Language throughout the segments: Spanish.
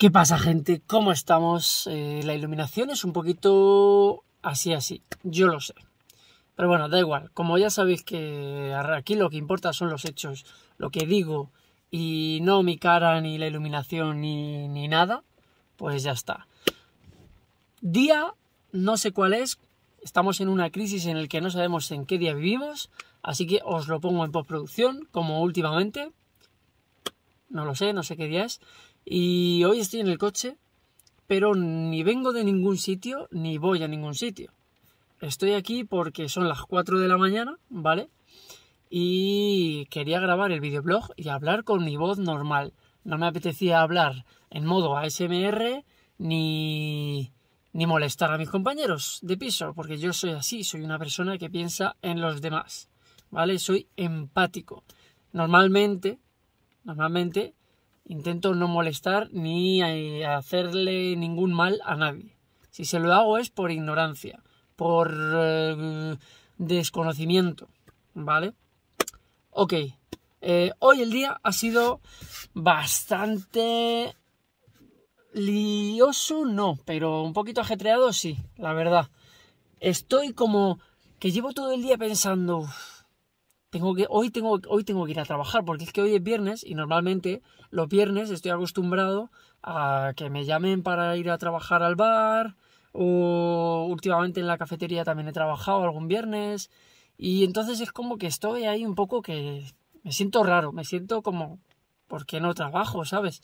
¿Qué pasa, gente? ¿Cómo estamos? Eh, la iluminación es un poquito así, así. Yo lo sé. Pero bueno, da igual. Como ya sabéis que aquí lo que importa son los hechos, lo que digo, y no mi cara, ni la iluminación, ni, ni nada, pues ya está. Día, no sé cuál es. Estamos en una crisis en la que no sabemos en qué día vivimos. Así que os lo pongo en postproducción, como últimamente. No lo sé, no sé qué día es. Y hoy estoy en el coche, pero ni vengo de ningún sitio, ni voy a ningún sitio. Estoy aquí porque son las 4 de la mañana, ¿vale? Y quería grabar el videoblog y hablar con mi voz normal. No me apetecía hablar en modo ASMR ni, ni molestar a mis compañeros de piso, porque yo soy así, soy una persona que piensa en los demás. ¿vale? Soy empático. Normalmente, normalmente intento no molestar ni hacerle ningún mal a nadie. Si se lo hago es por ignorancia, por eh, desconocimiento, ¿vale? Ok, eh, hoy el día ha sido bastante lioso, no, pero un poquito ajetreado, sí, la verdad. Estoy como que llevo todo el día pensando, tengo que, hoy, tengo, hoy tengo que ir a trabajar, porque es que hoy es viernes y normalmente los viernes estoy acostumbrado a que me llamen para ir a trabajar al bar o últimamente en la cafetería también he trabajado algún viernes y entonces es como que estoy ahí un poco que me siento raro, me siento como, ¿por qué no trabajo, sabes?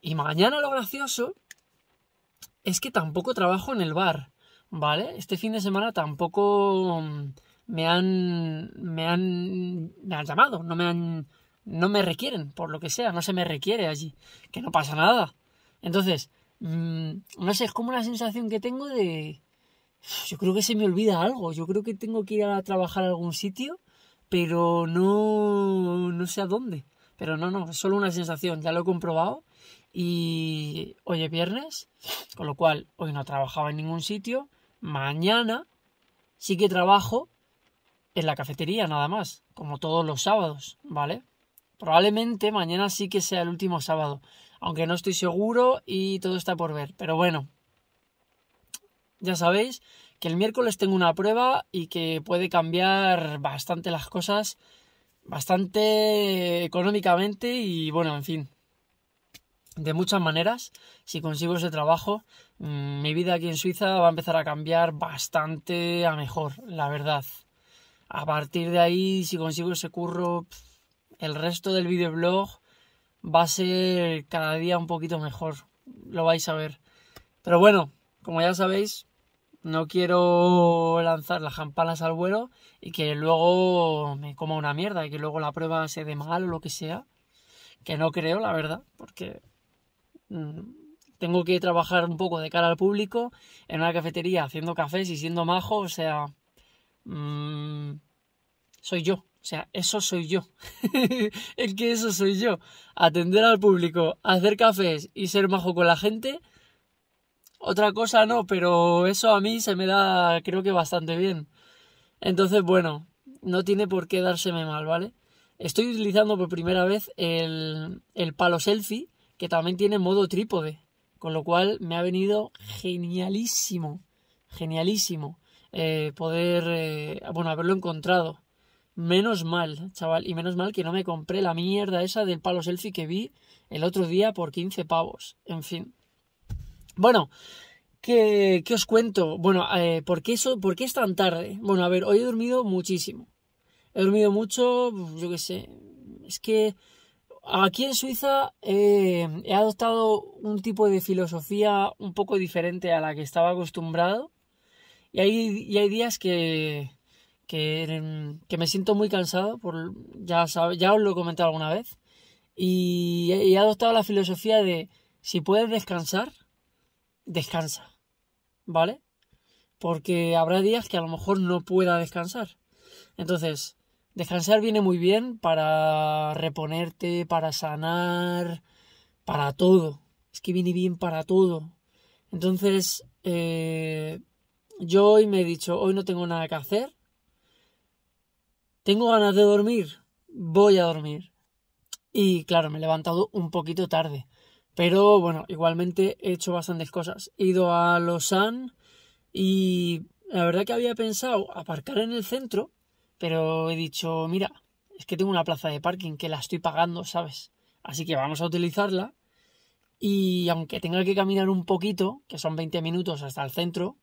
Y mañana lo gracioso es que tampoco trabajo en el bar, ¿vale? Este fin de semana tampoco me han, me han, me han llamado, no me han, no me requieren, por lo que sea, no se me requiere allí, que no pasa nada. Entonces, mm, no sé, es como una sensación que tengo de, yo creo que se me olvida algo, yo creo que tengo que ir a trabajar a algún sitio, pero no, no sé a dónde. Pero no, no, es solo una sensación, ya lo he comprobado. Y hoy es viernes, con lo cual hoy no trabajaba en ningún sitio. Mañana sí que trabajo, en la cafetería nada más, como todos los sábados, ¿vale? Probablemente mañana sí que sea el último sábado, aunque no estoy seguro y todo está por ver. Pero bueno, ya sabéis que el miércoles tengo una prueba y que puede cambiar bastante las cosas, bastante económicamente y bueno, en fin, de muchas maneras. Si consigo ese trabajo, mm, mi vida aquí en Suiza va a empezar a cambiar bastante a mejor, la verdad. A partir de ahí, si consigo ese curro, el resto del videoblog va a ser cada día un poquito mejor. Lo vais a ver. Pero bueno, como ya sabéis, no quiero lanzar las campanas al vuelo y que luego me coma una mierda y que luego la prueba se dé mal o lo que sea. Que no creo, la verdad, porque mm, tengo que trabajar un poco de cara al público en una cafetería haciendo cafés y siendo majo, o sea, Mm, soy yo. O sea, eso soy yo. es que eso soy yo. Atender al público, hacer cafés y ser majo con la gente. Otra cosa no, pero eso a mí se me da creo que bastante bien. Entonces, bueno, no tiene por qué dárseme mal, ¿vale? Estoy utilizando por primera vez el, el palo selfie, que también tiene modo trípode. Con lo cual me ha venido genialísimo. Genialísimo. Eh, poder, eh, bueno, haberlo encontrado. Menos mal, chaval, y menos mal que no me compré la mierda esa del palo selfie que vi el otro día por 15 pavos. En fin. Bueno, ¿qué, qué os cuento? Bueno, eh, ¿por, qué eso, ¿por qué es tan tarde? Bueno, a ver, hoy he dormido muchísimo. He dormido mucho, yo qué sé. Es que aquí en Suiza he adoptado un tipo de filosofía un poco diferente a la que estaba acostumbrado y hay, hay días que, que, me siento muy cansado, por, ya, ya os lo he comentado alguna vez, y he adoptado la filosofía de si puedes descansar, descansa, ¿vale? Porque habrá días que a lo mejor no pueda descansar. Entonces, descansar viene muy bien para reponerte, para sanar, para todo. Es que viene bien para todo. Entonces, eh, yo hoy me he dicho, hoy no tengo nada que hacer. Tengo ganas de dormir. Voy a dormir. Y claro, me he levantado un poquito tarde. Pero bueno, igualmente he hecho bastantes cosas. He ido a Lausanne y la verdad que había pensado aparcar en el centro, pero he dicho, mira, es que tengo una plaza de parking que la estoy pagando, ¿sabes? Así que vamos a utilizarla y aunque tenga que caminar un poquito, que son 20 minutos hasta el centro,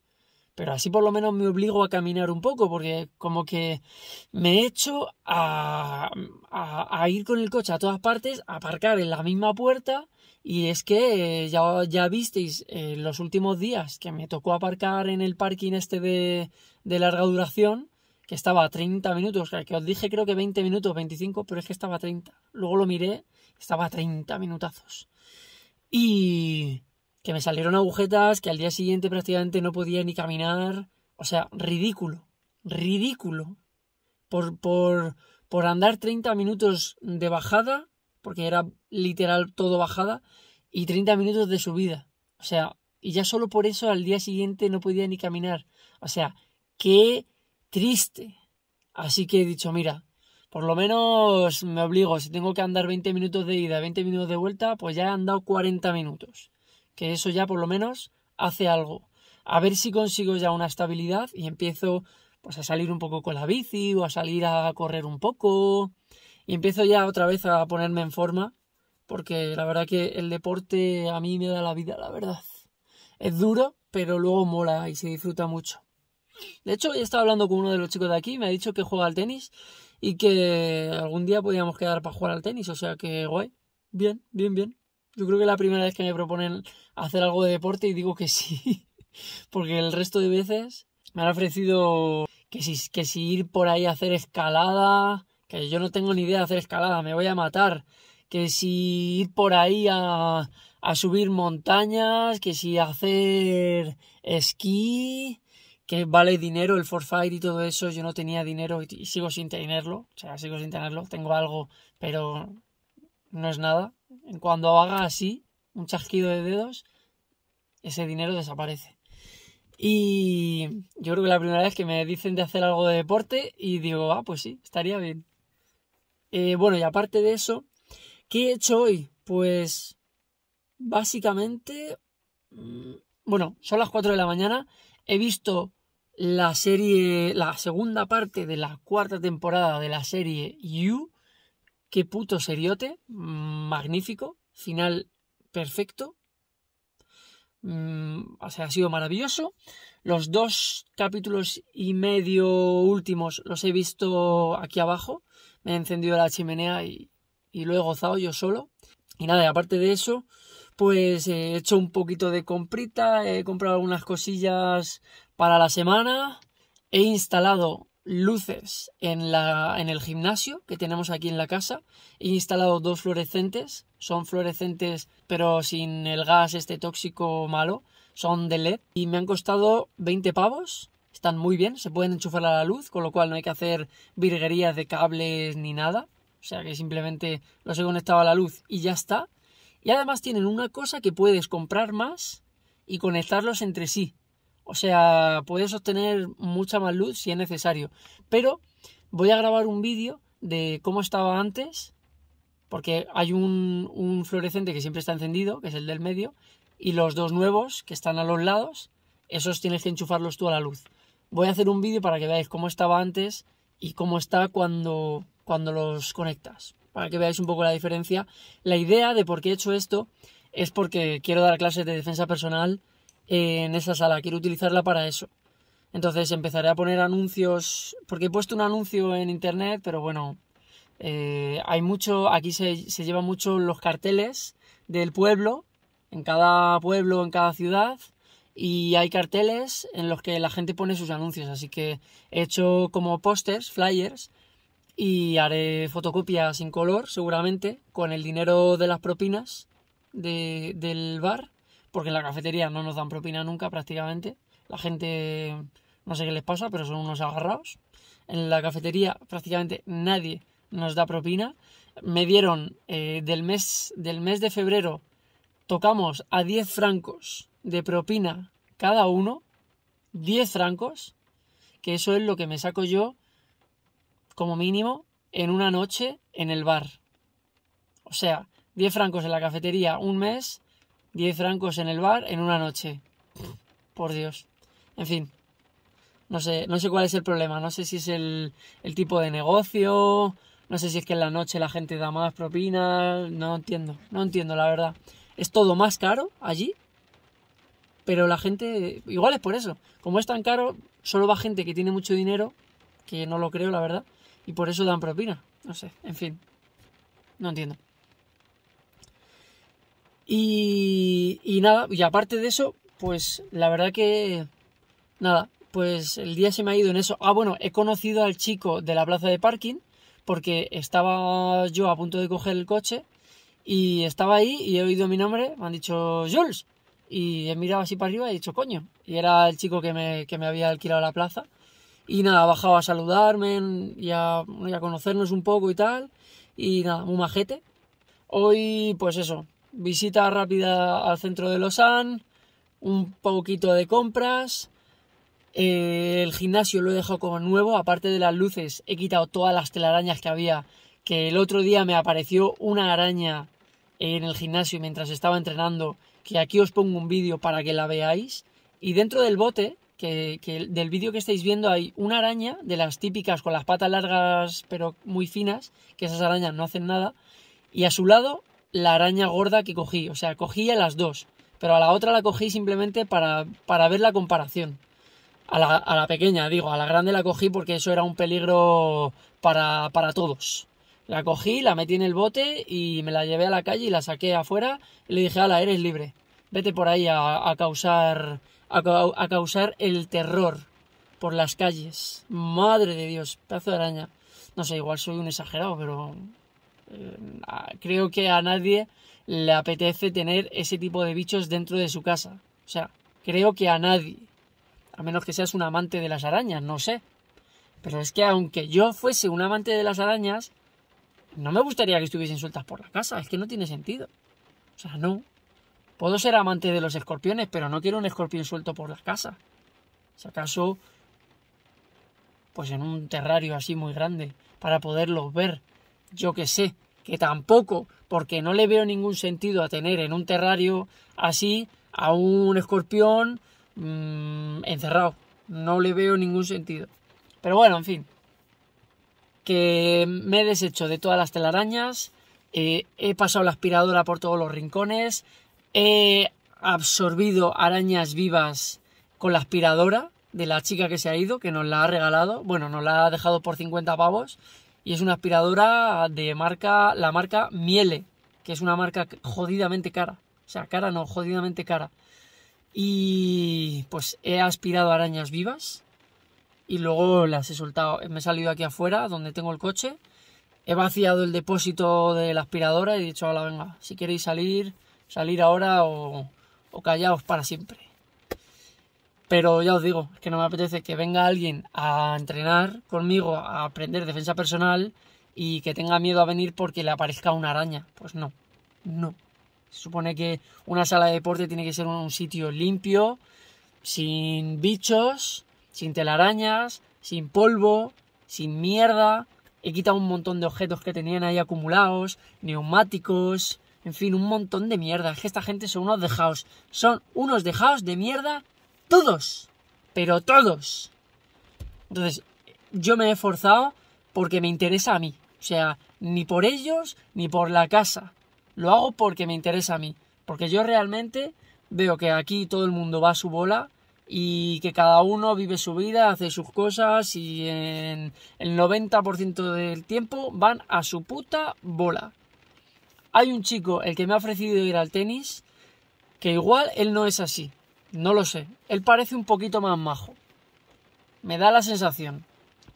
pero así por lo menos me obligo a caminar un poco, porque como que me he hecho a, a, ir con el coche a todas partes, a aparcar en la misma puerta, y es que ya, ya visteis en los últimos días que me tocó aparcar en el parking este de, de larga duración, que estaba a 30 minutos, que os dije creo que 20 minutos, 25, pero es que estaba a 30. Luego lo miré, estaba a 30 minutazos. Y que me salieron agujetas, que al día siguiente prácticamente no podía ni caminar. O sea, ridículo, ridículo. Por, por, por andar 30 minutos de bajada, porque era literal todo bajada, y 30 minutos de subida. O sea, y ya solo por eso al día siguiente no podía ni caminar. O sea, qué triste. Así que he dicho, mira, por lo menos me obligo, si tengo que andar 20 minutos de ida, 20 minutos de vuelta, pues ya he andado 40 minutos que eso ya por lo menos hace algo. A ver si consigo ya una estabilidad y empiezo pues a salir un poco con la bici o a salir a correr un poco y empiezo ya otra vez a ponerme en forma porque la verdad que el deporte a mí me da la vida, la verdad. Es duro, pero luego mola y se disfruta mucho. De hecho, he estado hablando con uno de los chicos de aquí, me ha dicho que juega al tenis y que algún día podríamos quedar para jugar al tenis, o sea que guay. Bien, bien, bien. Yo creo que es la primera vez que me proponen hacer algo de deporte y digo que sí. Porque el resto de veces me han ofrecido que si, que si ir por ahí a hacer escalada, que yo no tengo ni idea de hacer escalada, me voy a matar. Que si ir por ahí a, a subir montañas, que si hacer esquí, que vale dinero el forfait y todo eso, yo no tenía dinero y sigo sin tenerlo, o sea, sigo sin tenerlo, tengo algo, pero no es nada. Cuando haga así, un chasquido de dedos, ese dinero desaparece. Y yo creo que la primera vez que me dicen de hacer algo de deporte y digo, ah, pues sí, estaría bien. Eh, bueno, y aparte de eso, ¿qué he hecho hoy? Pues básicamente, mm, bueno, son las 4 de la mañana, he visto la serie, la segunda parte de la cuarta temporada de la serie You, Qué puto seriote, magnífico, final perfecto. Mm, o sea, ha sido maravilloso. Los dos capítulos y medio últimos los he visto aquí abajo. Me he encendido la chimenea y, y lo he gozado yo solo. Y nada, y aparte de eso, pues he hecho un poquito de comprita, he comprado algunas cosillas para la semana, he instalado luces en, la, en el gimnasio que tenemos aquí en la casa. He instalado dos fluorescentes. Son fluorescentes pero sin el gas este tóxico malo. Son de LED. Y me han costado 20 pavos. Están muy bien. Se pueden enchufar a la luz. Con lo cual no hay que hacer virguerías de cables ni nada. O sea que simplemente los he conectado a la luz y ya está. Y además tienen una cosa que puedes comprar más y conectarlos entre sí. O sea, puedes obtener mucha más luz si es necesario. Pero voy a grabar un vídeo de cómo estaba antes, porque hay un, un fluorescente que siempre está encendido, que es el del medio, y los dos nuevos que están a los lados, esos tienes que enchufarlos tú a la luz. Voy a hacer un vídeo para que veáis cómo estaba antes y cómo está cuando, cuando los conectas, para que veáis un poco la diferencia. La idea de por qué he hecho esto es porque quiero dar clases de defensa personal en esa sala, quiero utilizarla para eso. Entonces empezaré a poner anuncios, porque he puesto un anuncio en internet, pero bueno, eh, hay mucho, aquí se, se llevan mucho los carteles del pueblo, en cada pueblo, en cada ciudad, y hay carteles en los que la gente pone sus anuncios, así que he hecho como pósters, flyers, y haré fotocopias sin color, seguramente, con el dinero de las propinas de, del bar porque en la cafetería no nos dan propina nunca prácticamente. La gente, no sé qué les pasa, pero son unos agarrados. En la cafetería prácticamente nadie nos da propina. Me dieron eh, del, mes, del mes de febrero, tocamos a 10 francos de propina cada uno. 10 francos, que eso es lo que me saco yo como mínimo en una noche en el bar. O sea, 10 francos en la cafetería un mes 10 francos en el bar en una noche. Por Dios. En fin. No sé, no sé cuál es el problema. No sé si es el, tipo de negocio. No sé si es que en la noche la gente da más propinas. No entiendo. No entiendo, la verdad. Es todo más caro allí. Pero la gente. Igual es por eso. Como es tan caro, solo va gente que tiene mucho dinero. Que no lo creo, la verdad. Y por eso dan propina. No sé. En fin. No entiendo. Y, y nada, y aparte de eso, pues la verdad que nada, pues el día se me ha ido en eso. Ah, bueno, he conocido al chico de la plaza de parking porque estaba yo a punto de coger el coche y estaba ahí y he oído mi nombre, me han dicho Jules y he mirado así para arriba y he dicho coño y era el chico que me, que me había alquilado la plaza y nada, ha bajado a saludarme y a, y a conocernos un poco y tal y nada, muy majete. Hoy pues eso, visita rápida al centro de Lausanne, un poquito de compras. Eh, el gimnasio lo he dejado como nuevo, aparte de las luces, he quitado todas las telarañas que había. Que el otro día me apareció una araña en el gimnasio mientras estaba entrenando. Que aquí os pongo un vídeo para que la veáis. Y dentro del bote, que, que del vídeo que estáis viendo, hay una araña de las típicas con las patas largas pero muy finas, que esas arañas no hacen nada. Y a su lado la araña gorda que cogí. O sea, cogí a las dos. Pero a la otra la cogí simplemente para, para ver la comparación. A la, a la, pequeña, digo, a la grande la cogí porque eso era un peligro para, para todos. La cogí, la metí en el bote y me la llevé a la calle y la saqué afuera y le dije, ala, eres libre. Vete por ahí a, causar a, a, causar el terror por las calles. Madre de Dios, pedazo de araña. No sé, igual soy un exagerado, pero creo que a nadie le apetece tener ese tipo de bichos dentro de su casa. O sea, creo que a nadie. A menos que seas un amante de las arañas, no sé. Pero es que aunque yo fuese un amante de las arañas, no me gustaría que estuviesen sueltas por la casa. Es que no tiene sentido. O sea, no. Puedo ser amante de los escorpiones, pero no quiero un escorpión suelto por la casa. Si acaso, pues en un terrario así muy grande, para poderlos ver. Yo que sé, que tampoco, porque no le veo ningún sentido a tener en un terrario así a un escorpión mmm, encerrado. No le veo ningún sentido. Pero bueno, en fin. Que me he deshecho de todas las telarañas. Eh, he pasado la aspiradora por todos los rincones. He absorbido arañas vivas con la aspiradora de la chica que se ha ido, que nos la ha regalado. Bueno, nos la ha dejado por 50 pavos y es una aspiradora de marca, la marca Miele, que es una marca jodidamente cara. O sea, cara no, jodidamente cara. Y pues he aspirado arañas vivas y luego las he soltado. Me he salido aquí afuera, donde tengo el coche. He vaciado el depósito de la aspiradora y he dicho, hola, venga, si queréis salir, salir ahora o, o callaos para siempre. Pero ya os digo, es que no me apetece que venga alguien a entrenar conmigo, a aprender defensa personal y que tenga miedo a venir porque le aparezca una araña. Pues no, no. Se supone que una sala de deporte tiene que ser un sitio limpio, sin bichos, sin telarañas, sin polvo, sin mierda. He quitado un montón de objetos que tenían ahí acumulados, neumáticos, en fin, un montón de mierda. Es que esta gente son unos dejados. Son unos dejados de mierda todos, pero todos. Entonces, yo me he esforzado porque me interesa a mí. O sea, ni por ellos ni por la casa. Lo hago porque me interesa a mí. Porque yo realmente veo que aquí todo el mundo va a su bola y que cada uno vive su vida, hace sus cosas y en el 90% del tiempo van a su puta bola. Hay un chico, el que me ha ofrecido ir al tenis, que igual él no es así. No lo sé. Él parece un poquito más majo. Me da la sensación.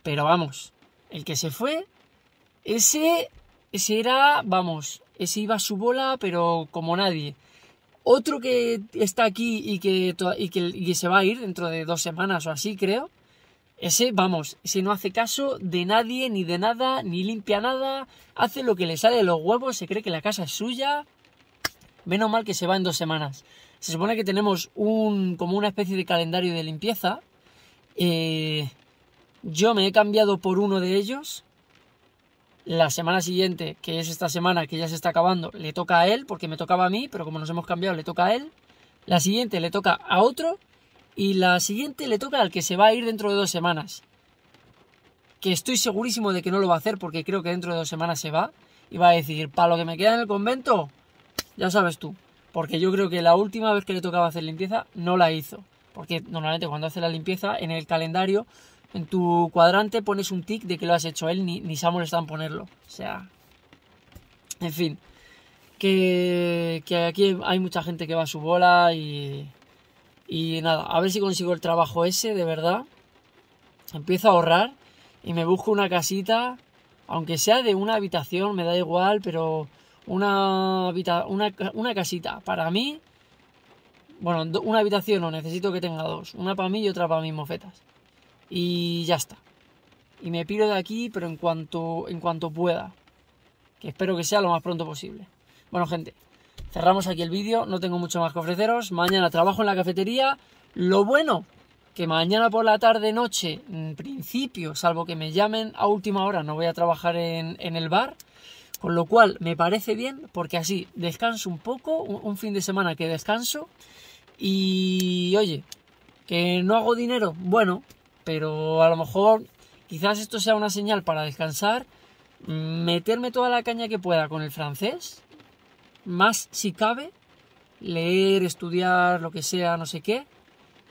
Pero vamos, el que se fue, ese, ese era, vamos, ese iba a su bola, pero como nadie. Otro que está aquí y que, y que, y que se va a ir dentro de dos semanas o así, creo. Ese, vamos, ese no hace caso de nadie, ni de nada, ni limpia nada, hace lo que le sale de los huevos, se cree que la casa es suya. Menos mal que se va en dos semanas. Se supone que tenemos un, como una especie de calendario de limpieza. Eh, yo me he cambiado por uno de ellos. La semana siguiente, que es esta semana que ya se está acabando, le toca a él, porque me tocaba a mí, pero como nos hemos cambiado, le toca a él. La siguiente le toca a otro. Y la siguiente le toca al que se va a ir dentro de dos semanas. Que estoy segurísimo de que no lo va a hacer porque creo que dentro de dos semanas se va. Y va a decir, para lo que me queda en el convento, ya sabes tú. Porque yo creo que la última vez que le tocaba hacer limpieza no la hizo. Porque normalmente cuando hace la limpieza en el calendario, en tu cuadrante pones un tic de que lo has hecho él, ni, ni se ha molestado en ponerlo. O sea, en fin. Que, que aquí hay mucha gente que va a su bola y, y nada, a ver si consigo el trabajo ese, de verdad. Empiezo a ahorrar y me busco una casita, aunque sea de una habitación, me da igual, pero una, una, una casita. Para mí, bueno, una habitación no, necesito que tenga dos. Una para mí y otra para mis mofetas. Y ya está. Y me piro de aquí, pero en cuanto, en cuanto pueda. Que espero que sea lo más pronto posible. Bueno, gente, Cerramos aquí el vídeo, no tengo mucho más que ofreceros. Mañana trabajo en la cafetería. Lo bueno, que mañana por la tarde, noche, en principio, salvo que me llamen a última hora, no voy a trabajar en, el bar. Con lo cual me parece bien porque así descanso un poco, un, fin de semana que descanso. Y oye, que no hago dinero, bueno, pero a lo mejor quizás esto sea una señal para descansar, meterme toda la caña que pueda con el francés más si cabe, leer, estudiar, lo que sea, no sé qué,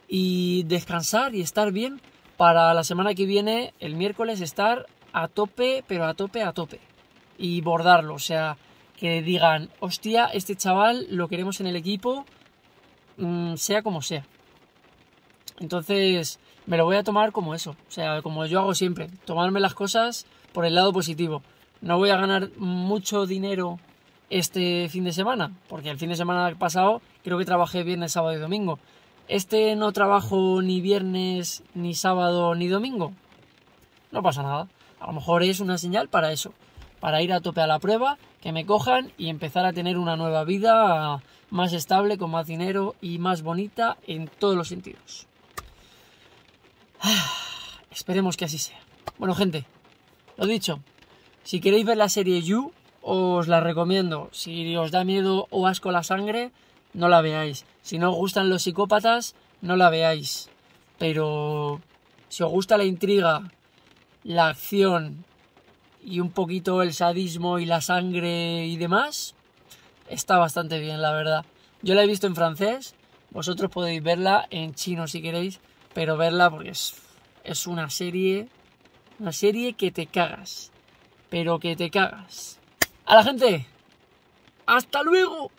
y descansar y estar bien para la semana que viene, el miércoles, estar a tope, pero a tope, a tope, y bordarlo, o sea, que digan, hostia, este chaval lo queremos en el equipo, mm, sea como sea. Entonces, me lo voy a tomar como eso, o sea, como yo hago siempre, tomarme las cosas por el lado positivo. No voy a ganar mucho dinero este fin de semana, porque el fin de semana pasado creo que trabajé viernes, sábado y domingo. Este no trabajo ni viernes, ni sábado, ni domingo. No pasa nada. A lo mejor es una señal para eso, para ir a tope a la prueba, que me cojan y empezar a tener una nueva vida más estable, con más dinero y más bonita en todos los sentidos. esperemos que así sea. Bueno, gente, lo dicho, si queréis ver la serie You, os la recomiendo. Si os da miedo o asco la sangre, no la veáis. Si no os gustan los psicópatas, no la veáis. Pero si os gusta la intriga, la acción y un poquito el sadismo y la sangre y demás, está bastante bien, la verdad. Yo la he visto en francés, vosotros podéis verla en chino si queréis, pero verla porque es, es una serie, una serie que te cagas, pero que te cagas. A la gente. Hasta luego.